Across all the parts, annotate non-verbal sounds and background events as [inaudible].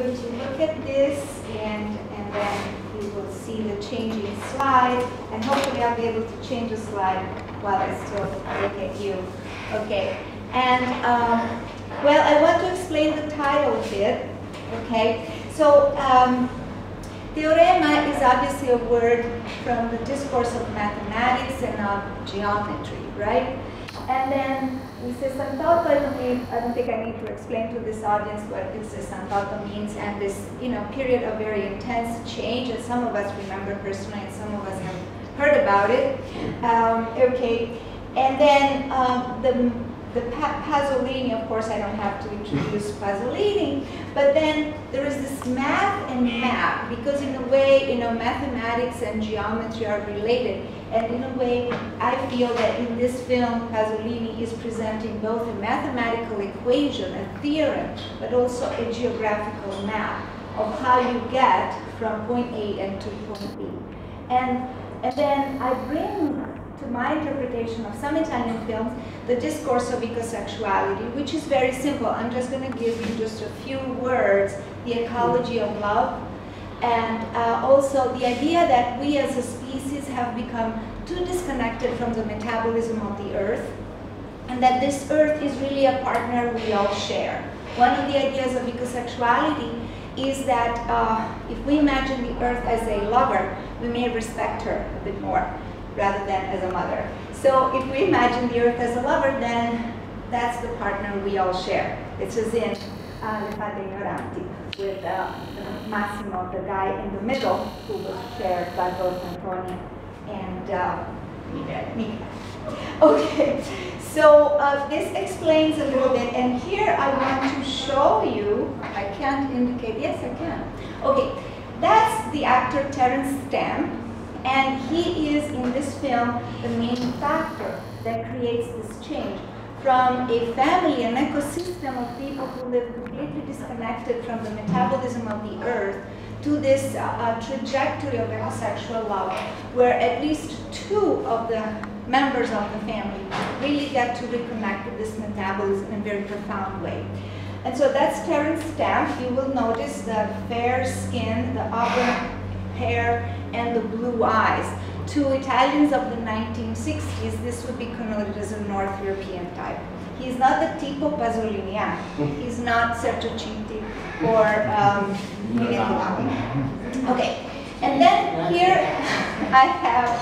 going to look at this and, and then we will see the changing slide and hopefully I'll be able to change the slide while I still look at you. Okay, and um, well, I want to explain the title a bit, okay? So, um, teorema is obviously a word from the discourse of mathematics and of geometry, right? And then Il Sessantotto, I don't, need, I don't think I need to explain to this audience what sessantotto means and this you know, period of very intense change, and some of us remember personally and some of us have heard about it. Um, okay, and then um, the the pa Pasolini, of course, I don't have to introduce Pasolini, but then there is this math and map, because in a way, you know, mathematics and geometry are related. And in a way, I feel that in this film, Pasolini is presenting both a mathematical equation, a theorem, but also a geographical map of how you get from point A and to point B. And, and then I bring to my interpretation of some Italian films, the discourse of ecosexuality, which is very simple. I'm just going to give you just a few words, the ecology of love, and uh, also the idea that we as a species have become too disconnected from the metabolism of the earth, and that this earth is really a partner we all share. One of the ideas of ecosexuality is that uh, if we imagine the earth as a lover, we may respect her a bit more rather than as a mother. So if we imagine the earth as a lover, then that's the partner we all share. It's as in uh, Le Fate Ignoranti with uh, Massimo, the guy in the middle, who was shared by both Antonia and uh, me. Okay, so uh, this explains a little bit, and here I want to show you, I can't indicate, yes I can. Okay, that's the actor Terence Stamp, and he is, in this film, the main factor that creates this change from a family, an ecosystem of people who live completely disconnected from the metabolism of the earth to this uh, uh, trajectory of ecosexual love, where at least two of the members of the family really get to reconnect with this metabolism in a very profound way. And so that's Terence Stamp. You will notice the fair skin, the auburn hair, and the blue eyes. To Italians of the 1960s, this would be connoted as a North European type. He's not the tipo pasoliniano. He's not Sergio Citti or um, Okay, and then here [laughs] I have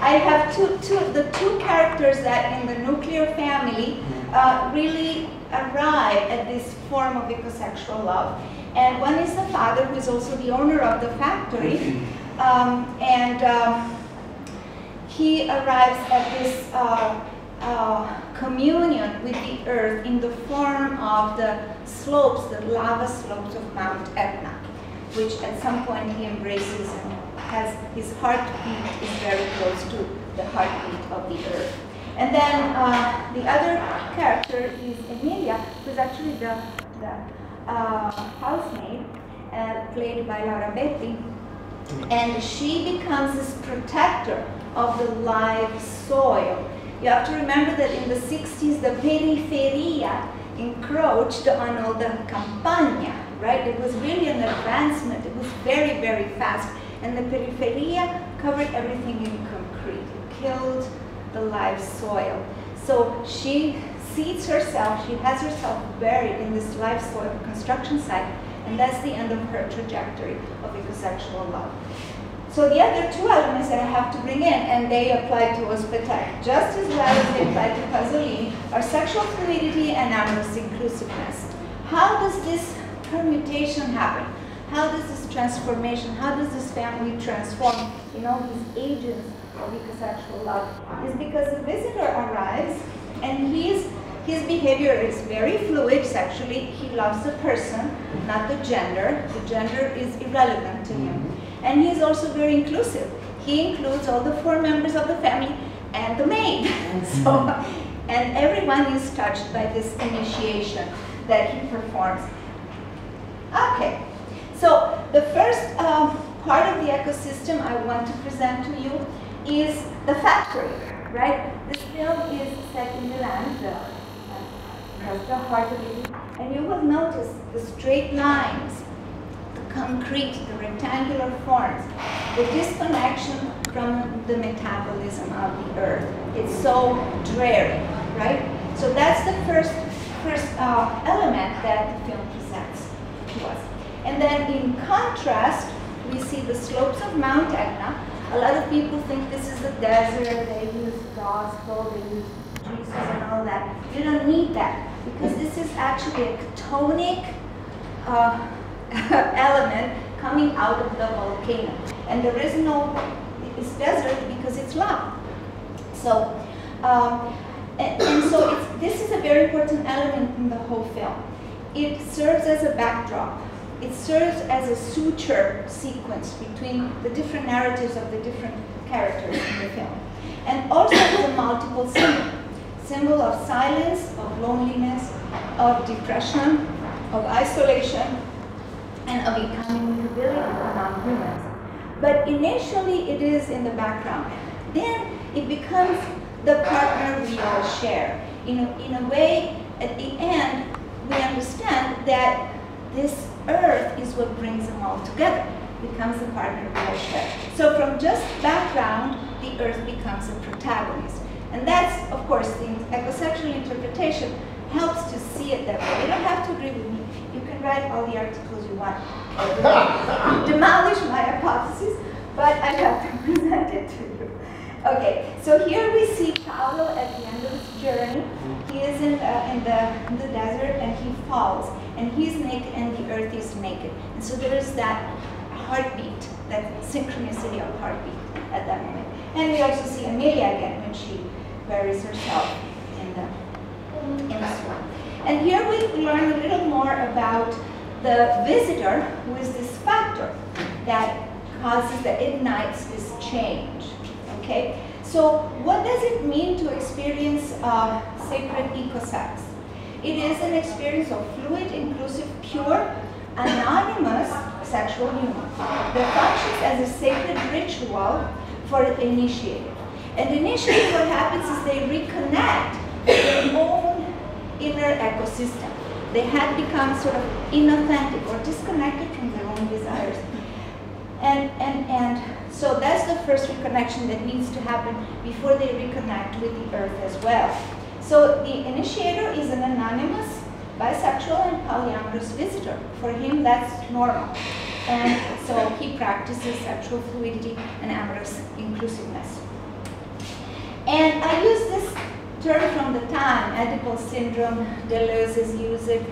I have two, two, the two characters that in the nuclear family uh, really arrive at this form of ecosexual love. And one is the father, who is also the owner of the factory, um, and um, he arrives at this uh, uh, communion with the earth in the form of the slopes, the lava slopes of Mount Etna, which at some point he embraces and has his heartbeat is very close to the heartbeat of the earth. And then uh, the other character is Emilia, who's actually the, the uh, housemaid, uh, played by Laura Betti, and she becomes this protector of the live soil. You have to remember that in the 60s, the periferia encroached on all the campagna, right? It was really an advancement. It was very, very fast. And the periferia covered everything in concrete. It killed the live soil. So she seats herself, she has herself buried in this live soil construction site and that's the end of her trajectory of ecosexual love. So the other two elements that I have to bring in, and they apply to Özpetek just as well as they apply to Pasolini, are sexual fluidity and amorous inclusiveness. How does this permutation happen? How does this transformation, how does this family transform in all these agents of ecosexual love? Is because the visitor arrives and he's his behavior is very fluid sexually. He loves the person, not the gender. The gender is irrelevant to him. Mm-hmm. And he is also very inclusive. He includes all the four members of the family and the maid. [laughs] Mm-hmm. so, and everyone is touched by this initiation that he performs. Okay, so the first um, part of the ecosystem I want to present to you is the factory, right? This film is set in Milan, the heart of it. And you will notice the straight lines the concrete, the rectangular forms, the disconnection from the metabolism of the earth. It's so dreary, right? So that's the first, first uh, element that the film presents to us. And then in contrast, we see the slopes of Mount Etna. A lot of people think this is a desert, they use gospel, they use Jesus and all that. You don't need that because this is actually a chthonic uh, [laughs] element coming out of the volcano. And there is no, it's desert because it's lava. So, um, and, and, so this is a very important element in the whole film. It serves as a backdrop. It serves as a suture sequence between the different narratives of the different characters in the film. And also as a multiple symbol. Symbol of silence, of loneliness, of depression, of isolation, and of incommunicability among humans. But initially it is in the background. Then it becomes the partner we all share. In a, in a way, at the end, we understand that this earth is what brings them all together, becomes the partner we all share. So from just background, the earth becomes a protagonist. And that's, of course, the ecosexual interpretation helps to see it that way. You don't have to agree with me. You can write all the articles you want. [laughs] Demolish my hypothesis, but I have to [laughs] present it to you. Okay, so here we see Paolo at the end of his journey. He is in, uh, in, the, in the desert and he falls. And he's naked and the earth is naked. And so there is that heartbeat, that synchronicity of heartbeat at that moment. And we also see Emilia again when she buries herself in the in And here we learn a little more about the visitor, who is this factor that causes, that ignites this change. Okay? So what does it mean to experience uh, sacred ecosex? It is an experience of fluid, inclusive, pure, anonymous sexual union that functions as a sacred ritual for initiated. And initially what happens is they reconnect with their own inner ecosystem. They had become sort of inauthentic or disconnected from their own desires. And, and, and so that's the first reconnection that needs to happen before they reconnect with the earth as well. So the initiator is an anonymous, bisexual, and polyamorous visitor. For him, that's normal. And so he practices sexual fluidity and amorous inclusiveness. And I use this term from the time, Oedipal syndrome, Deleuze uses it,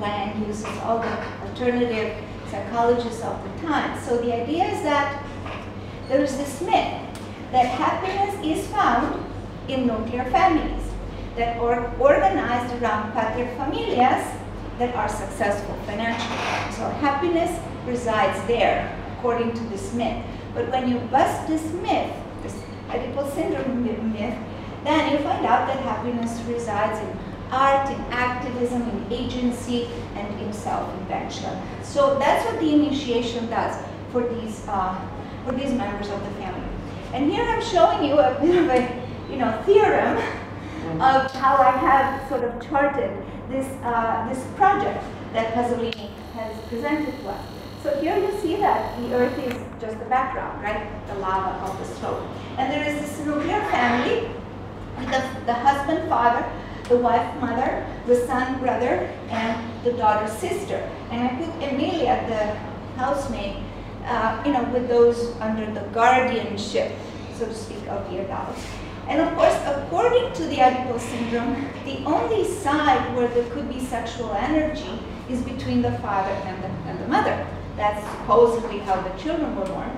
Laing uses all the alternative psychologists of the time. So the idea is that there is this myth that happiness is found in nuclear families that are organized around paterfamilias that are successful financially. So happiness resides there, according to this myth. But when you bust this myth, Oedipal syndrome myth, then you find out that happiness resides in art, in activism, in agency, and in self-invention. So that's what the initiation does for these, uh, for these members of the family. And here I'm showing you a bit of a you know, theorem of how I have sort of charted this, uh, this project that Pasolini has presented to us. So here you see that the earth is just the background, right? The lava of the slope. And there is this nuclear family the, the husband, father, the wife, mother, the son, brother, and the daughter, sister. And I put Emilia, the housemaid, uh, you know, with those under the guardianship, so to speak, of the adults. And of course, according to the Oedipal syndrome, the only side where there could be sexual energy is between the father and the, and the mother. That's supposedly how the children were born.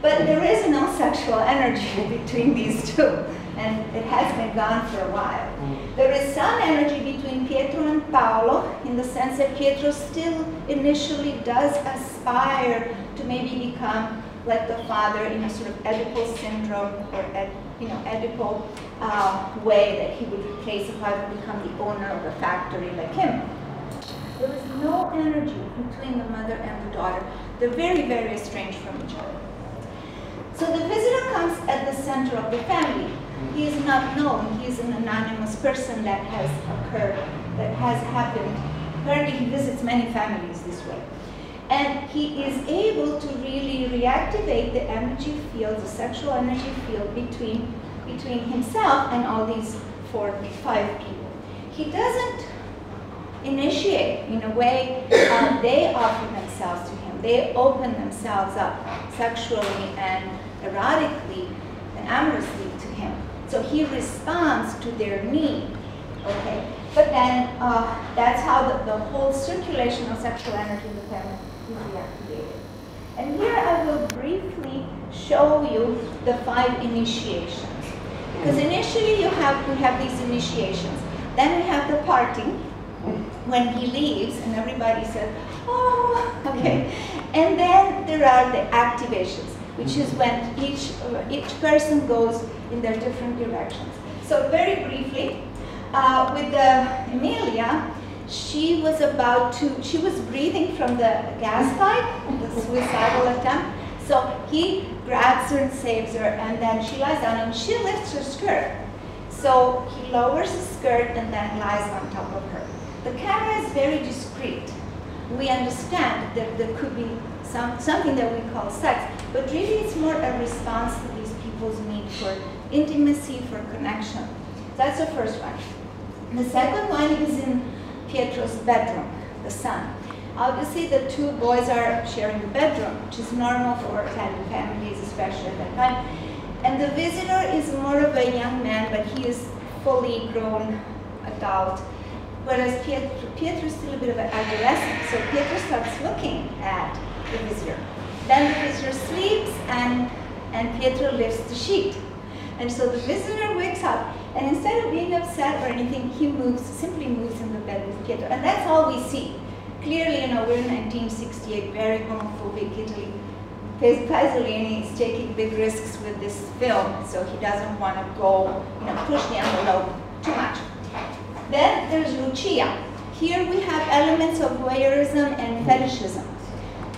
But there is no sexual energy [laughs] between these two and it has been gone for a while. Mm. There is some energy between Pietro and Paolo in the sense that Pietro still initially does aspire to maybe become like the father in a sort of Oedipal syndrome or you know Oedipal uh, way that he would replace the father and become the owner of the factory like him. There is no energy between the mother and the daughter. They're very, very estranged from each other. So the visitor comes at the center of the family. He is not known. He is an anonymous person that has occurred, that has happened. Apparently he visits many families this way. And And he is able to really reactivate the energy field, the sexual energy field between, between himself and all these four, five people. He doesn't initiate in a way uh, they offer themselves to him. They open themselves up sexually and erotically and amorously to him. So he responds to their need. Okay, but then uh, that's how the, the whole circulation of sexual energy in the family is reactivated. And here I will briefly show you the five initiations. Because initially you have we have these initiations. Then we have the parting, when he leaves and everybody says, oh, okay. And then there are the activations, which is when each, uh, each person goes in their different directions. So very briefly, uh, with the Emilia, she was about to, she was breathing from the gas pipe, the suicidal attempt. So he grabs her and saves her, and then she lies down and she lifts her skirt. So he lowers the skirt and then lies on top of her. The camera is very discreet. We understand that there could be some, something that we call sex, but really it's more a response to these people's need for intimacy, for connection. That's the first one. The second one is in Pietro's bedroom, the son. Obviously, the two boys are sharing the bedroom, which is normal for Italian families, especially at that time. And the visitor is more of a young man, but he is fully grown adult Whereas Pietro, Pietro is still a bit of an adolescent, so Pietro starts looking at the visitor. Then the visitor sleeps and, and Pietro lifts the sheet. And so the visitor wakes up and instead of being upset or anything, he moves, simply moves in the bed with Pietro. And that's all we see. Clearly, you know, we're in 1968, very homophobic Italy. Pasolini is taking big risks with this film, so he doesn't want to go, you know, push the envelope too much. Then there's Lucia. Here we have elements of voyeurism and fetishism.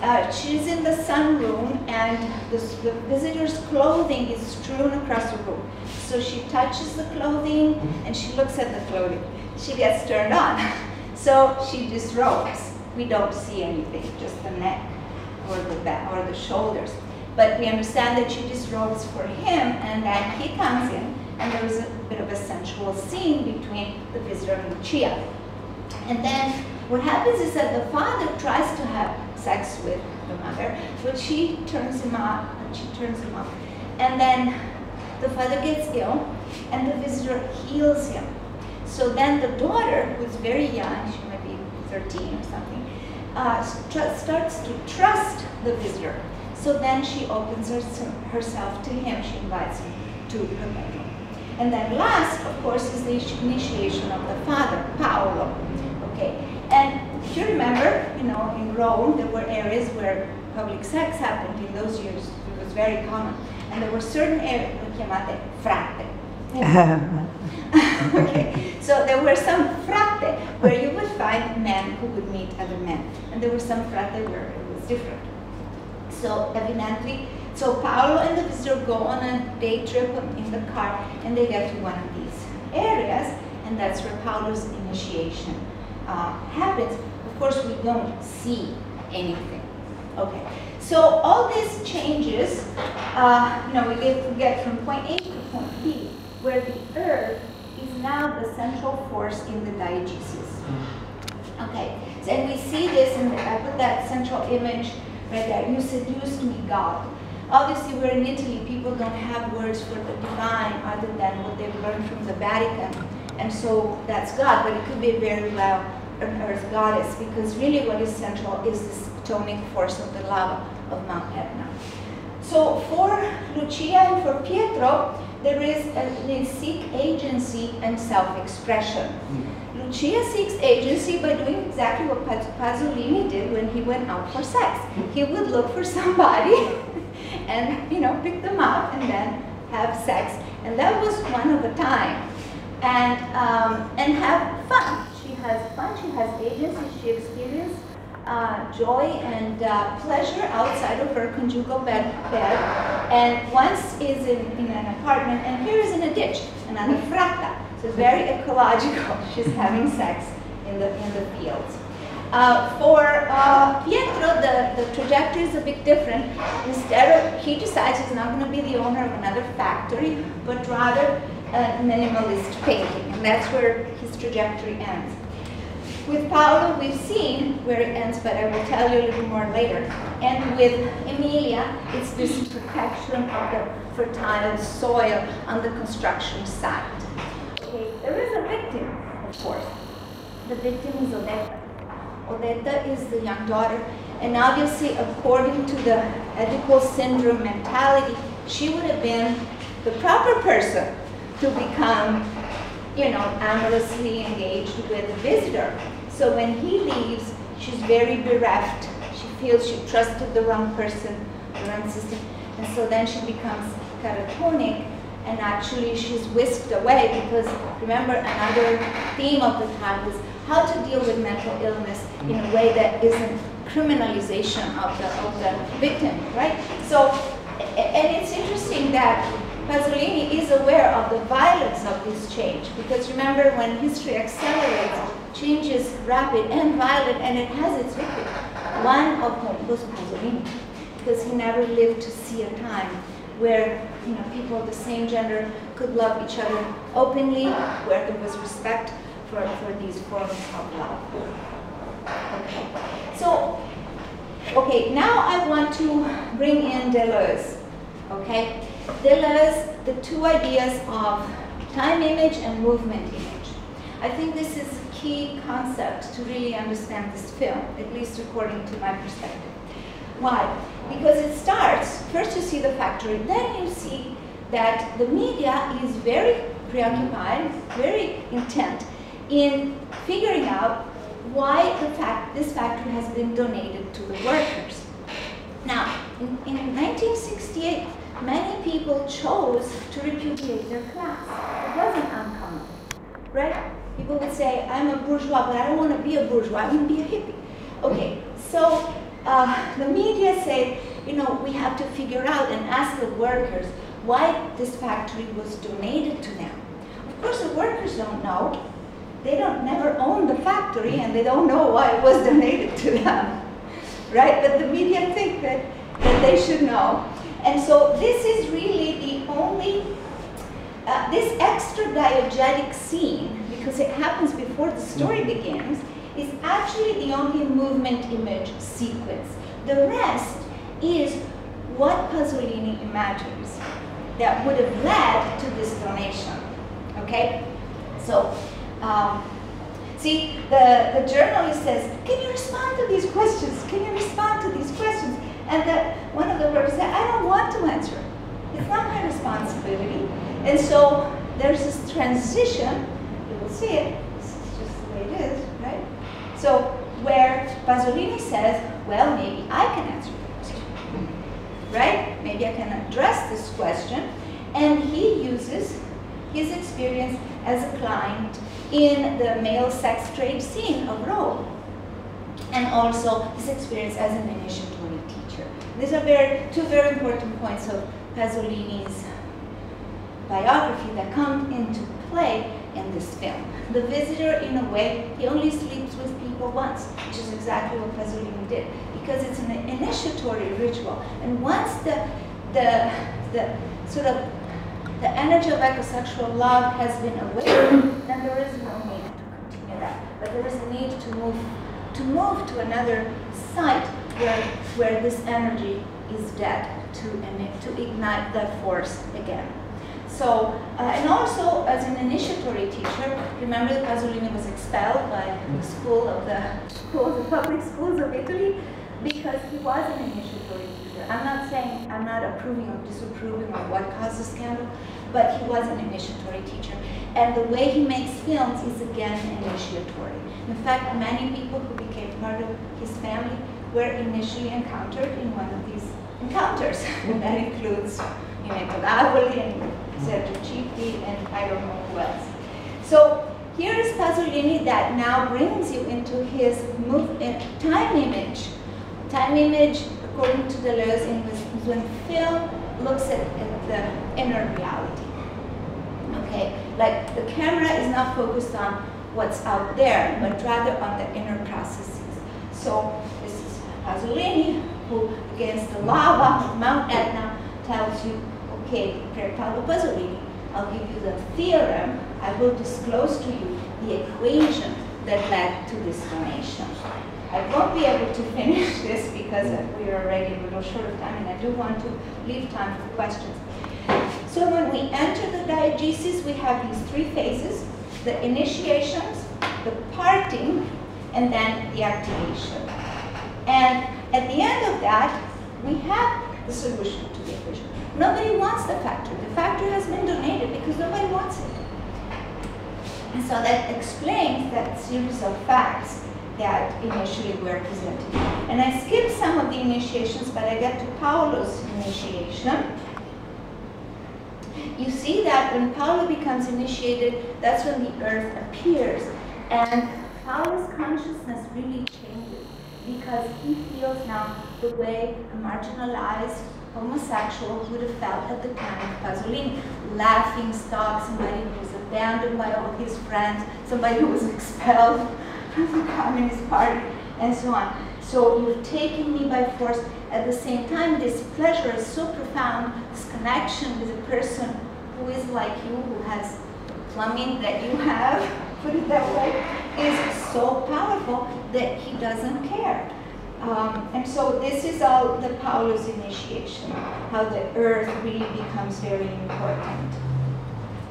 Uh, she's in the sunroom and the, the, visitor's clothing is strewn across the room. So she touches the clothing and she looks at the clothing. She gets turned on. [laughs] So she disrobes. We don't see anything, just the neck or the back or the shoulders. But we understand that she disrobes for him and then he comes in and there was a bit of a sensual scene between the visitor and Lucia. And then what happens is that the father tries to have sex with the mother, but she turns him off, and she turns him off. And then the father gets ill, and the visitor heals him. So then the daughter, who's very young, she might be 13 or something, uh, starts to trust the visitor. So then she opens herself to him. She invites him to her bedroom. And then last, of course, is the initiation of the father, Paolo. Okay, and if you remember, you know, in Rome, there were areas where public sex happened in those years. It was very common. And there were certain areas, chiamate frate. [laughs] okay, so there were some frate where you would find men who would meet other men. And there were some frate where it was different. So evidently, so Paolo and the visitor go on a day trip in the car and they get to one of these areas and that's where Paolo's initiation uh, happens. Of course, we don't see anything. Okay, so all these changes, uh, you know, we get, we get from point A to point B, where the earth is now the central force in the diegesis. Okay, and we see this, and I put that central image right there. You seduced me, God. Obviously, we're in Italy. People don't have words for the divine other than what they've learned from the Vatican. And so that's God, but it could be very well an earth goddess because really what is central is this chthonic force of the lava of Mount Etna. So for Lucia and for Pietro, there is a, they seek agency and self-expression. Mm-hmm. Lucia seeks agency by doing exactly what Pasolini did when he went out for sex. He would look for somebody [laughs] and you know pick them up and then have sex. And that was one of a time. And um, and have fun. She has fun. She has agency. She experiences uh, joy and uh, pleasure outside of her conjugal bed, bed. And once is in, in an apartment, and here is in a ditch, another frata. So very ecological. [laughs] She's having sex in the in the fields. Uh, for uh, Pietro, the, the trajectory is a bit different. Instead of, he decides he's not going to be the owner of another factory, but rather a minimalist painting, and that's where his trajectory ends. With Paolo, we've seen where it ends, but I will tell you a little more later. And with Emilia, it's this protection of the fertile soil on the construction site. Okay, there is a victim, of course. The victim is Odetta. Odetta is the young daughter, and obviously, according to the Oedipal syndrome mentality, she would have been the proper person to become, you know, amorously engaged with the visitor. So when he leaves, she's very bereft. She feels she trusted the wrong person, the wrong system, and so then she becomes catatonic, and actually she's whisked away because remember another theme of the time was how to deal with mental illness in a way that isn't criminalization of the, of the victim, right? So, and it's interesting that Pasolini is aware of the violence of this change because remember when history accelerates, change is rapid and violent and it has its victim. One of whom was Pasolini because he never lived to see a time where you know people of the same gender could love each other openly, where there was respect for, for these forms of love. Okay. So, okay, now I want to bring in Deleuze. Okay? Deleuze, the two ideas of time image and movement image. I think this is a key concept to really understand this film, at least according to my perspective. Why? Because it starts, first you see the factory, then you see that the media is very preoccupied, very intent in figuring out why fact this factory has been donated to the workers. Now, in, in 1968, many people chose to repudiate their class. It wasn't uncommon, right? People would say, I'm a bourgeois, but I don't want to be a bourgeois, I want to be a hippie. Okay, so uh, the media said, you know, we have to figure out and ask the workers why this factory was donated to them. Of course, the workers don't know. They don't never own the factory and they don't know why it was [laughs] donated to them, right? But the media think that, that they should know. And so this is really the only, uh, this extra diegetic scene, because it happens before the story mm-hmm. begins, is actually the only movement image sequence. The rest is what Pasolini imagines that would have led to this donation. Okay? So, um, see, the, the journalist says, can you respond to these questions? Can you respond to these questions? And the, one of the workers said, I don't want to answer. It's not my responsibility. And so there's this transition, you will see it, this is just the way it is, right? So where Pasolini says, well, maybe I can answer the question, right? Maybe I can address this question. And he uses his experience as a client in the male sex trade scene of Rome. And also his experience as an initiatory teacher. These are very, two very important points of Pasolini's biography that come into play in this film. The visitor, in a way, he only sleeps with people once, which is exactly what Pasolini did, because it's an initiatory ritual. And once the, the, the sort of the energy of ecosexual love has been awakened, then there is no need to continue that. But there is a need to move to move to another site where where this energy is dead to to ignite that force again. So, uh, and also as an initiatory teacher, remember Pasolini was expelled by the school of the [laughs] schools, the public schools of Italy, because he was an initiatory teacher. I'm not saying, I'm not approving or disapproving of what caused the scandal, but he was an initiatory teacher. And the way he makes films is again initiatory. In fact, many people who became part of his family were initially encountered in one of these encounters. [laughs] that includes you know, Colaboli and Sergio Citti, and I don't know who else. So here is Pasolini that now brings you into his move, uh, time image. Time image, according to Deleuze, in when film looks at, at the inner reality. Okay, like the camera is not focused on what's out there, but rather on the inner processes. So this is Pasolini who, against the lava of Mount Etna tells you, okay, Pier Paolo Pasolini, I'll give you the theorem, I will disclose to you the equation that led to this donation. I won't be able to [laughs] finish this because we are already a little short of time and I do want to leave time for questions. So when we enter the diegesis, we have these three phases, the initiations, the parting, and then the activation. And at the end of that, we have the solution to the equation. Nobody wants the factor. The factor has been donated because nobody wants it. And so that explains that series of facts that initially were presented. And I skipped some of the initiations, but I get to Paolo's initiation. You see that when Paolo becomes initiated, that's when the earth appears. And Paolo's consciousness really changes because he feels now the way a marginalized homosexual would have felt at the time of Pasolini. Laughing stock, somebody who was abandoned by all his friends, somebody who was [laughs] expelled the Communist Party, and so on. So you've taken me by force. At the same time, this pleasure is so profound, this connection with a person who is like you, who has plumbing that you have, [laughs] put it that way, is so powerful that he doesn't care. Um, and so this is all the Paolo's initiation, how the earth really becomes very important.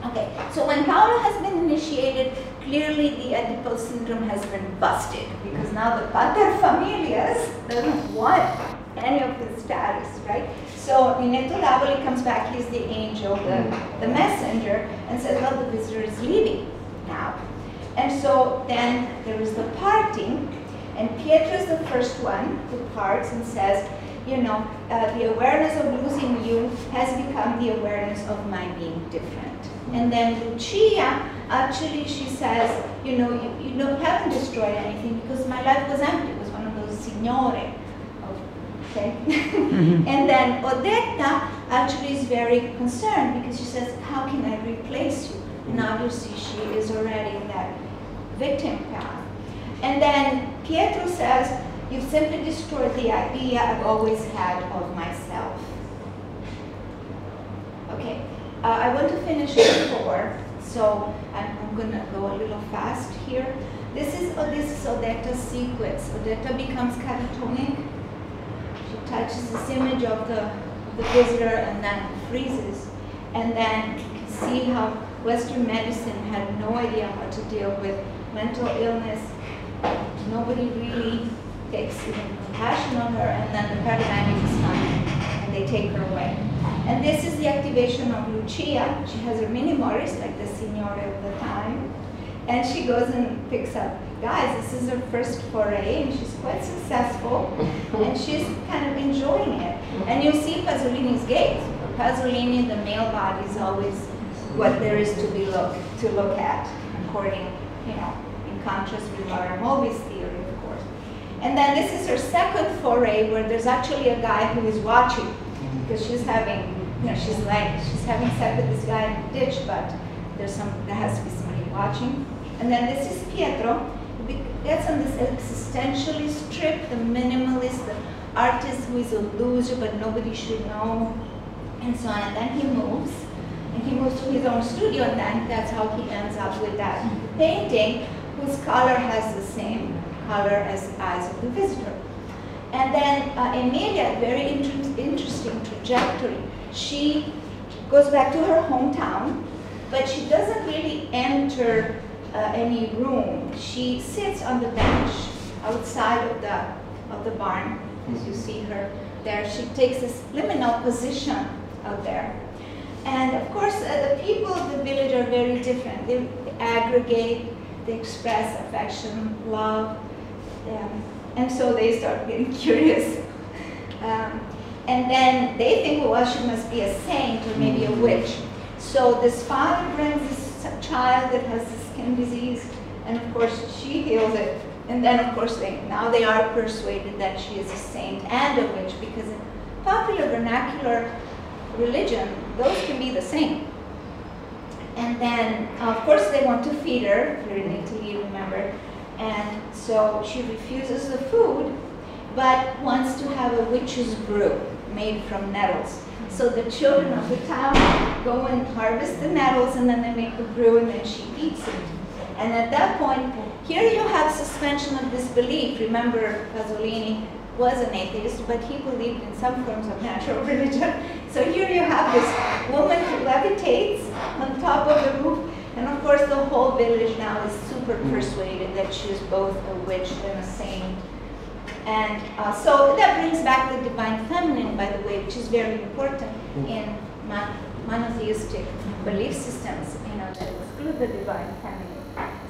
Okay, so when Paolo has been initiated, clearly the Oedipal syndrome has been busted because now the pater familias doesn't want any of his status, right? So Ninetto Davoli comes back, he's the angel, the, the messenger, and says, well, the visitor is leaving now. And so then there is the parting, and Pietro is the first one who parts and says, you know, uh, the awareness of losing you has become the awareness of my being different. And then Lucia, actually she says, you know, you, you don't, haven't destroyed anything because my life was empty. It was one of those signore. Okay? Mm-hmm. [laughs] and then Odetta actually is very concerned because she says, how can I replace you? And obviously she is already in that victim path. And then Pietro says, you've simply destroyed the idea I've always had of myself. Okay, uh, I want to finish four, so I'm, I'm going to go a little fast here. This is, oh, this is Odetta's sequence. Odetta becomes catatonic. She touches this image of the, the visitor and then freezes. And then you can see how Western medicine had no idea how to deal with mental illness nobody really takes even compassion on her, and then the paradigm is fine, and they take her away. And this is the activation of Lucia. She has her mini Morris, like the signore of the time, and she goes and picks up guys. This is her first foray, and she's quite successful, and she's kind of enjoying it. And you see Pasolini's gaze. Pasolini, the male body is always what there is to be look to look at, according, you know, in contrast with Laura Mulvey's theory, of course. And then this is her second foray where there's actually a guy who is watching because she's having, you know, she's like, she's having sex with this guy in the ditch, but there's some, there has to be somebody watching. And then this is Pietro, who gets on this existentialist trip, the minimalist, the artist who is a loser but nobody should know, and so on. And then he moves, and he moves to his own studio, and then that's how he ends up with that painting, whose color has the same color as the eyes of the visitor. And then uh, Emilia, very inter interesting trajectory. She goes back to her hometown, but she doesn't really enter uh, any room. She sits on the bench outside of the, of the barn, as you see her there. She takes this liminal position out there. And of course, uh, the people of the village are very different. They aggregate, they express affection, love, um, and so they start getting [laughs] curious. Um, and then they think, well, she must be a saint or maybe a mm-hmm. witch. So this father brings this child that has the skin disease, and of course she heals it. And then of course they now they are persuaded that she is a saint and a witch because in popular vernacular religion, those can be the same. And then, of course, they want to feed her. In remember. And so she refuses the food. but wants to have a witch's brew made from nettles. So the children of the town go and harvest the nettles and then they make the brew and then she eats it. And at that point, here you have suspension of disbelief. Remember, Pasolini was an atheist, but he believed in some forms of natural [laughs] religion. So here you have this woman who levitates on top of the roof, and of course the whole village now is super persuaded that she is both a witch and a saint. And uh, so that brings back the divine feminine, by the way, which is very important in mon monotheistic belief systems, you know, that exclude the divine feminine.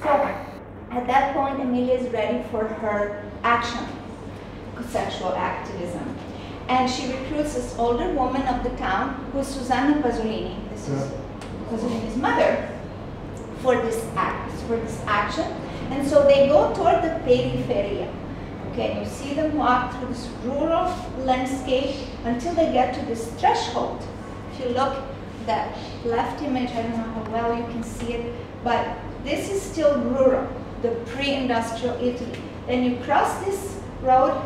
So at that point, Emilia is ready for her action, sexual activism. And she recruits this older woman of the town, who is Susanna Pasolini. This is Pasolini's mother, for this act, for this action. And so they go toward the periferia. Okay, you see them walk through this rural landscape until they get to this threshold. If you look that left image, I don't know how well you can see it, but this is still rural, the pre-industrial Italy. Then you cross this road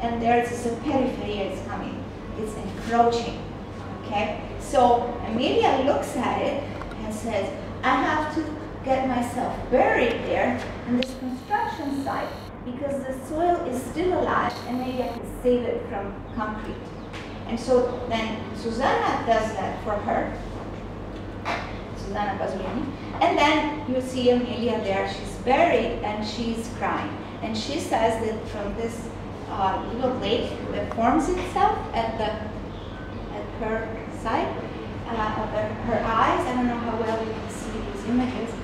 and there's this periferia is coming. It's encroaching, okay? So Emilia looks at it and says, I have to get myself buried there in this construction site because the soil is still alive and maybe I can save it from concrete. And so then Susanna does that for her, Susanna Pasolini. And then you see Emilia there, she's buried and she's crying. And she says that from this uh, little lake that forms itself at the at her side, uh, of her eyes, I don't know how well you can see these images,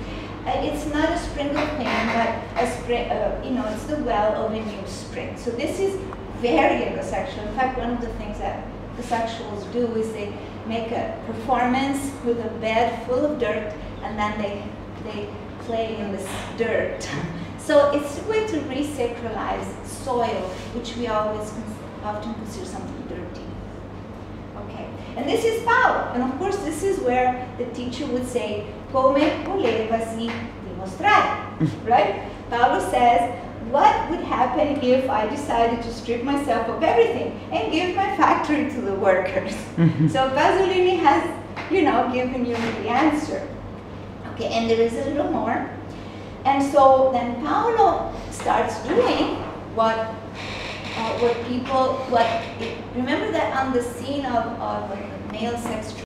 it's not a spring of pain, but a spring, uh, you know, it's the well of a new spring. So this is very homosexual. In fact, one of the things that the sexuals do is they make a performance with a bed full of dirt, and then they they play in this dirt. So it's a way to resacralize soil, which we always often consider something dirty. Okay, and this is Paolo, and of course this is where the teacher would say, come volevasi dimostrare, right? Paolo says, what would happen if I decided to strip myself of everything and give my factory to the workers? so Pasolini has, you know, given you the answer. Okay, and there is a little more. And so then Paolo starts doing what uh, what people, what, remember that on the scene of, of male sex